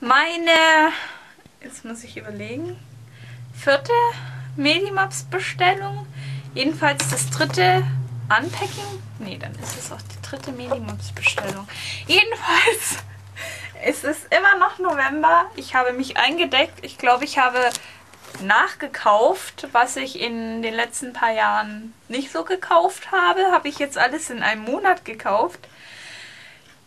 meine, jetzt muss ich überlegen, vierte Medimobs Bestellung. Jedenfalls das dritte Unpacking. Nee, dann ist es auch die dritte Medimobs Bestellung. Jedenfalls ist es immer noch November. Ich habe mich eingedeckt. Ich glaube, ich habe nachgekauft, was ich in den letzten paar Jahren nicht so gekauft habe. Habe ich jetzt alles in einem Monat gekauft.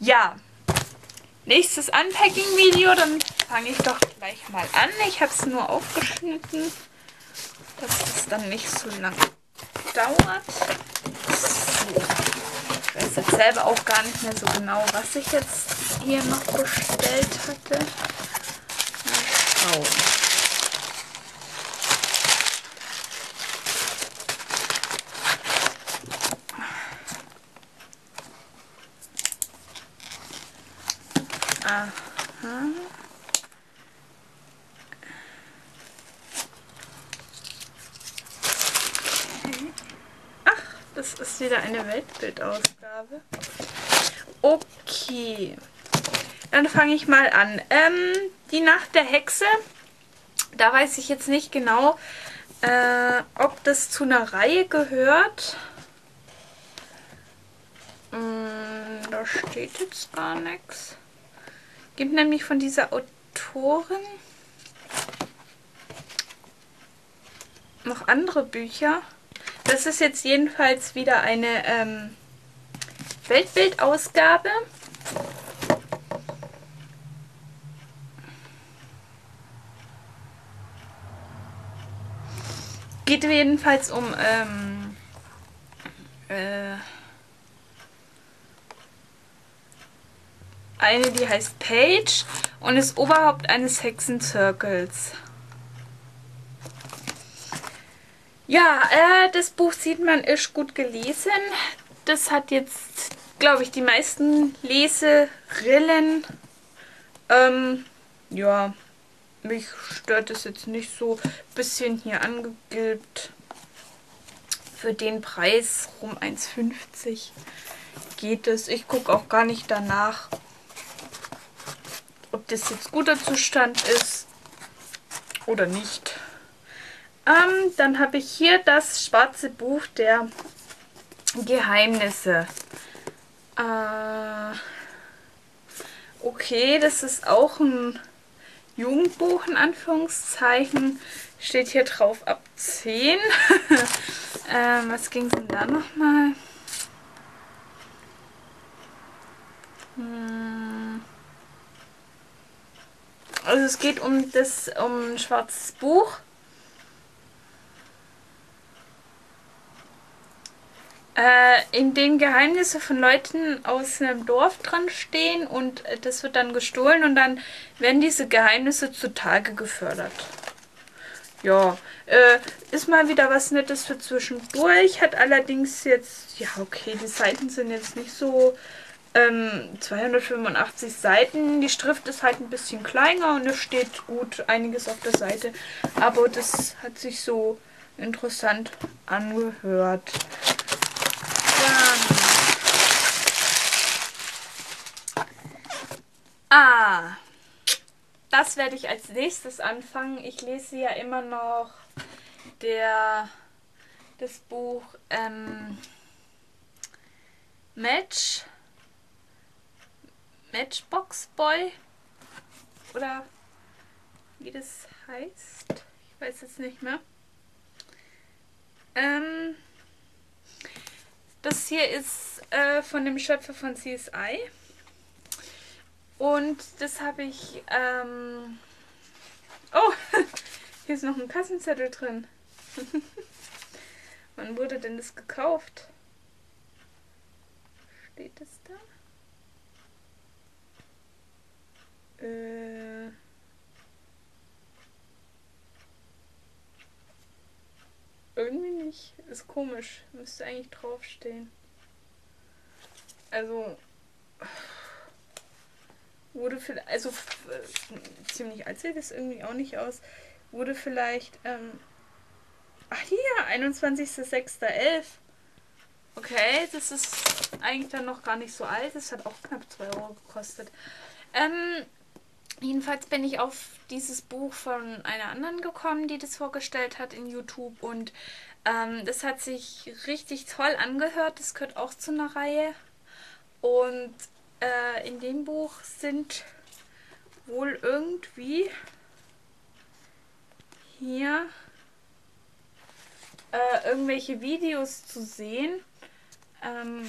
Ja, nächstes Unpacking-Video, dann fange ich doch gleich mal an. Ich habe es nur aufgeschnitten, dass es dann nicht so lange dauert. So. Ich weiß jetzt selber auch gar nicht mehr so genau, was ich jetzt hier noch bestellt hatte. Mal schauen. Aha. Ach, das wieder eine Weltbildausgabe. Okay. Dann fange ich mal an. Ähm, die Nacht der Hexe. Da weiß ich jetzt nicht genau, äh, ob das zu einer Reihe gehört. Hm, da steht jetzt gar nichts. Gibt nämlich von dieser Autorin noch andere Bücher. Das ist jetzt jedenfalls wieder eine ähm, Weltbildausgabe. Geht jedenfalls um ähm, äh, eine, die heißt Paige und ist Oberhaupt eines Hexenzirkels. Ja, äh, das Buch sieht man, ist gut gelesen. Das hat jetzt, glaube ich, die meisten Leserillen. Ähm, ja, mich stört es jetzt nicht so. Bisschen hier angegilbt. Für den Preis rum 1,50 geht es. Ich gucke auch gar nicht danach, ob das jetzt guter Zustand ist oder nicht. Ähm, dann habe ich hier das schwarze Buch der Geheimnisse. Äh, okay, das ist auch ein Jugendbuch in Anführungszeichen. Steht hier drauf ab 10. ähm, was ging es denn da nochmal? Hm. Also es geht um das um ein schwarzes Buch. Äh, in dem Geheimnisse von Leuten aus einem Dorf dran stehen und das wird dann gestohlen und dann werden diese Geheimnisse zutage gefördert. Ja, äh, ist mal wieder was Nettes für zwischendurch. Hat allerdings jetzt, ja okay, die Seiten sind jetzt nicht so ähm, 285 Seiten. Die Schrift ist halt ein bisschen kleiner und es steht gut einiges auf der Seite. Aber das hat sich so interessant angehört. Ah, das werde ich als nächstes anfangen. Ich lese ja immer noch der, das Buch ähm, Match Matchbox Boy oder wie das heißt. Ich weiß jetzt nicht mehr. Ähm, das hier ist äh, von dem Schöpfer von CSI. Und das habe ich... Ähm oh, hier ist noch ein Kassenzettel drin. Wann wurde denn das gekauft? Steht es da? Äh... Irgendwie nicht. Ist komisch. Müsste eigentlich draufstehen. Also. Wurde vielleicht. Also. Ziemlich alt sieht es irgendwie auch nicht aus. Wurde vielleicht. Ähm, ach hier, 21.06.11. Okay, das ist eigentlich dann noch gar nicht so alt. Das hat auch knapp 2 Euro gekostet. Ähm, Jedenfalls bin ich auf dieses Buch von einer anderen gekommen, die das vorgestellt hat in YouTube. Und ähm, das hat sich richtig toll angehört. Das gehört auch zu einer Reihe. Und äh, in dem Buch sind wohl irgendwie hier äh, irgendwelche Videos zu sehen. Ähm,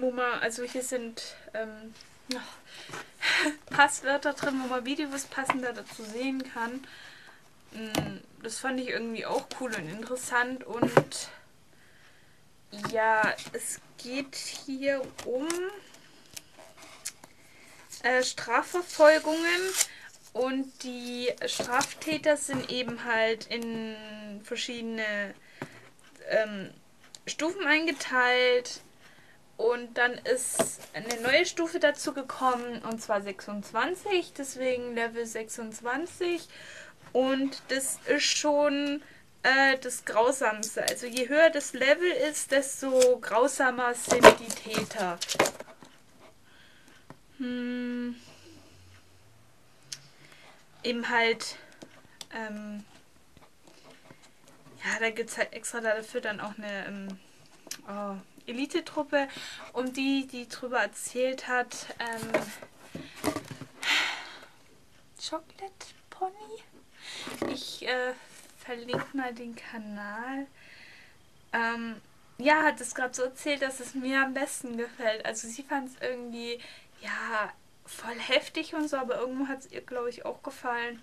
wo man, also hier sind ähm, Passwörter drin, wo man Videos passender dazu sehen kann. Mm, das fand ich irgendwie auch cool und interessant und ja, es geht hier um äh, Strafverfolgungen und die Straftäter sind eben halt in verschiedene ähm, Stufen eingeteilt. Und dann ist eine neue Stufe dazu gekommen, und zwar 26, deswegen Level 26. Und das ist schon äh, das Grausamste. Also je höher das Level ist, desto grausamer sind die Täter. Hm. Eben halt, ähm, ja, da gibt es halt extra dafür dann auch eine ähm, oh, Elite-Truppe, um die, die drüber erzählt hat. Ähm, Chocolate Pony. Ich äh, verlinke mal den Kanal. Ähm, ja, hat es gerade so erzählt, dass es mir am besten gefällt. Also sie fand es irgendwie, ja, voll heftig und so, aber irgendwo hat es ihr, glaube ich, auch gefallen.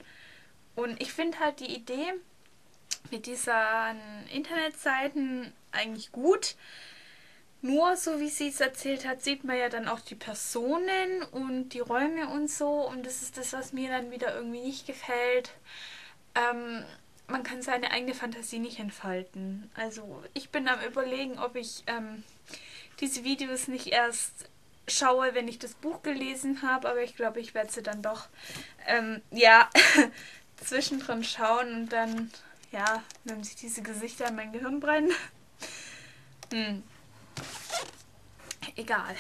Und ich finde halt die Idee mit diesen Internetseiten eigentlich gut. Nur so wie sie es erzählt hat, sieht man ja dann auch die Personen und die Räume und so. Und das ist das, was mir dann wieder irgendwie nicht gefällt. Ähm, man kann seine eigene Fantasie nicht entfalten. Also ich bin am überlegen, ob ich ähm, diese Videos nicht erst schaue, wenn ich das Buch gelesen habe, aber ich glaube, ich werde sie dann doch ähm, ja zwischendrin schauen und dann ja, wenn sich diese Gesichter in mein Gehirn brennen. Hm. Egal.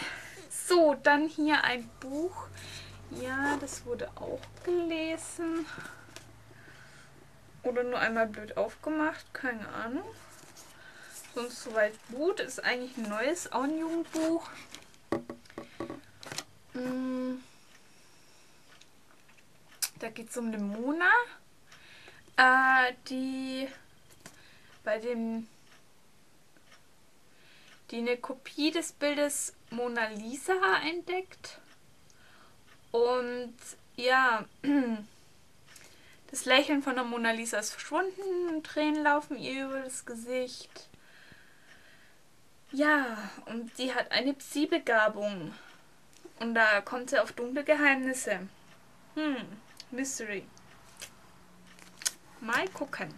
So, dann hier ein Buch. Ja, das wurde auch gelesen. Oder nur einmal blöd aufgemacht, keine Ahnung. Sonst soweit gut. Ist eigentlich ein neues, auch ein Jugendbuch. Hm. Da geht es um eine Mona, äh, die bei dem die eine Kopie des Bildes Mona Lisa entdeckt. Und ja, das Lächeln von der Mona Lisa ist verschwunden, Tränen laufen ihr über das Gesicht. Ja, und sie hat eine Psi-Begabung. Und da kommt sie auf dunkle Geheimnisse. Hm, Mystery. Mal gucken.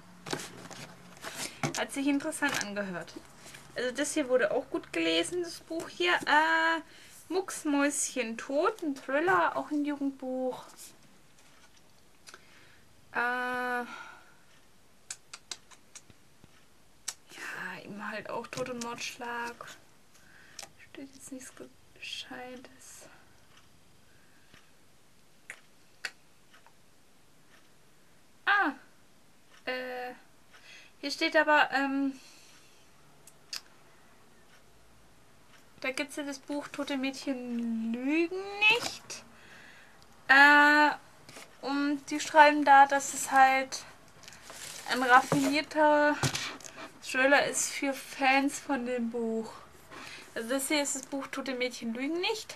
Hat sich interessant angehört. Also das hier wurde auch gut gelesen, das Buch hier. Äh, Mucksmäuschen tot, ein Thriller, auch ein Jugendbuch. Äh, ja, immer halt auch Tod und Mordschlag. Steht jetzt nichts Gescheites. Ah, äh, hier steht aber, ähm, Da gibt es ja das Buch Tote Mädchen lügen nicht. Äh, und die schreiben da, dass es halt ein raffinierter Thriller ist für Fans von dem Buch. Also das hier ist das Buch Tote Mädchen lügen nicht.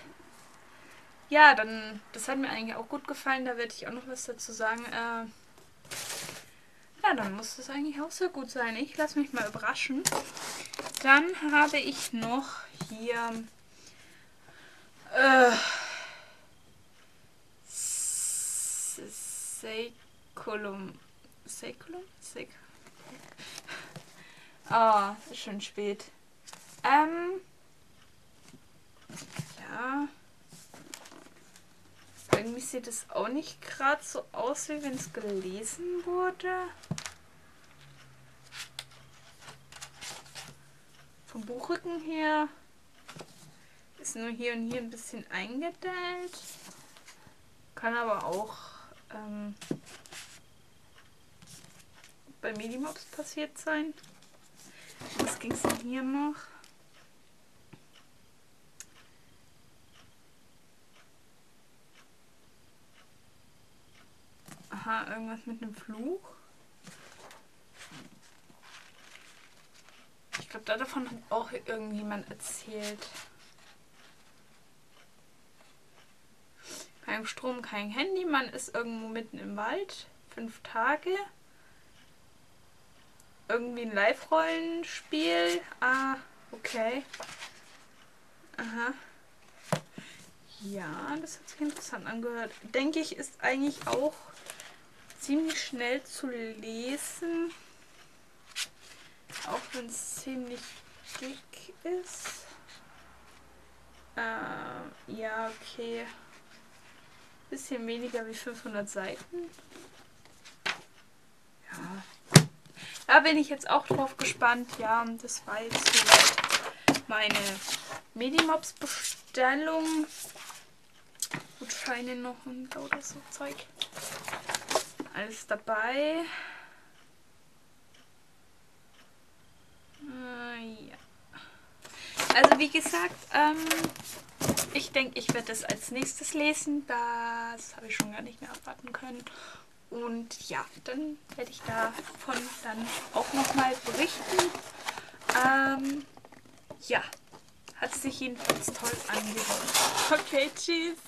Ja, dann, das hat mir eigentlich auch gut gefallen. Da werde ich auch noch was dazu sagen. Äh, ja, dann muss das eigentlich auch sehr gut sein. Ich lasse mich mal überraschen. Dann habe ich noch hier äh. Seikulum? Seik Ah, oh, schon spät. Ähm. Ja. Irgendwie sieht es auch nicht gerade so aus, wie wenn es gelesen wurde. Buchrücken her ist nur hier und hier ein bisschen eingedellt. Kann aber auch ähm, bei Medimobs passiert sein. Was ging es denn hier noch? Aha, irgendwas mit einem Fluch. Glaube, davon hat auch irgendjemand erzählt. Kein Strom, kein Handy, man ist irgendwo mitten im Wald. Fünf Tage. Irgendwie ein Live-Rollenspiel. Ah, okay. Aha. Ja, das hat sich interessant angehört. Denke ich, ist eigentlich auch ziemlich schnell zu lesen. Auch wenn es ziemlich dick ist. Äh, ja, okay. Bisschen weniger wie 500 Seiten. Ja. Da bin ich jetzt auch drauf gespannt. Ja, das war jetzt soweit meine Medimobs-Bestellung. Gutscheine noch und oder so Zeug. Alles dabei. Äh, ja. Also wie gesagt, ähm, ich denke, ich werde das als nächstes lesen. Das habe ich schon gar nicht mehr erwarten können. Und ja, dann werde ich davon dann auch nochmal berichten. Ähm, ja, hat sich jedenfalls toll angehört. Okay, tschüss.